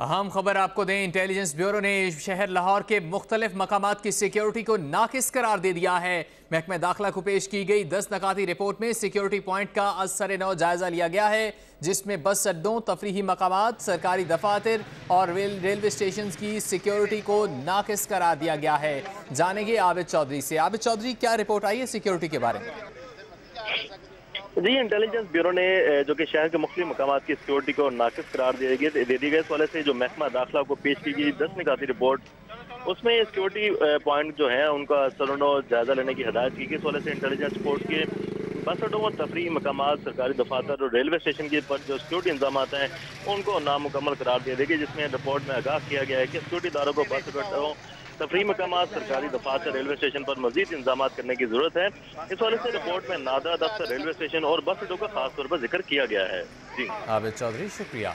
اہم خبر آپ کو دیں انٹیلیجنس بیورو نے شہر لاہور کے مختلف مقامات کی سیکیورٹی کو ناقص قرار دے دیا ہے۔ محکمہ داخلہ کو پیش کی گئی دس نکاتی رپورٹ میں سیکیورٹی پوائنٹ کا اثر نو جائزہ لیا گیا ہے، جس میں بس اڈوں، تفریحی مقامات، سرکاری دفاتر اور ریلوے اسٹیشنز کی سیکیورٹی کو ناقص قرار دیا گیا ہے۔ جانیں گے عابد چودھری سے۔ عابد چودھری، کیا رپورٹ آئی ہے سیکیورٹی کے بارے میں؟ جی انٹیلیجنس بیورو نے جو کہ شہر کے مختلف مقامات کی سیکیورٹی کو ناقص قرار دے دی گئے، اس والے سے جو محکمہ داخلہ کو پیش کی گئی دس نکاتی رپورٹ، اس میں سیکیورٹی پوائنٹ جو ہیں، ان کا سرونو جائزہ لینے کی ہدایت کی گئی، اس والے سے انٹیلیجنس فورس کے بس اڈوں اور تفریحی مقامات، سرکاری دفاتر اور ریلوے اسٹیشن کے پر جو سیکیورٹی انتظامات ہیں، ان کو نامکمل قرار دے دی گئی جس میں رپورٹ میں آگاہ کیا گیا ہے کہ سیکیورٹی داروں کو بس اڈوں تفریح مقامات سرکاری دفاتر ریلوے اسٹیشن پر مزید انضامات کرنے کی ضرورت ہے۔ اس والے سے رپورٹ میں نادرا دفتر ریلوے اسٹیشن اور بس اڈوں کا خاص طور پر ذکر کیا گیا ہے۔ جی۔ عابد چودھری، شکریہ۔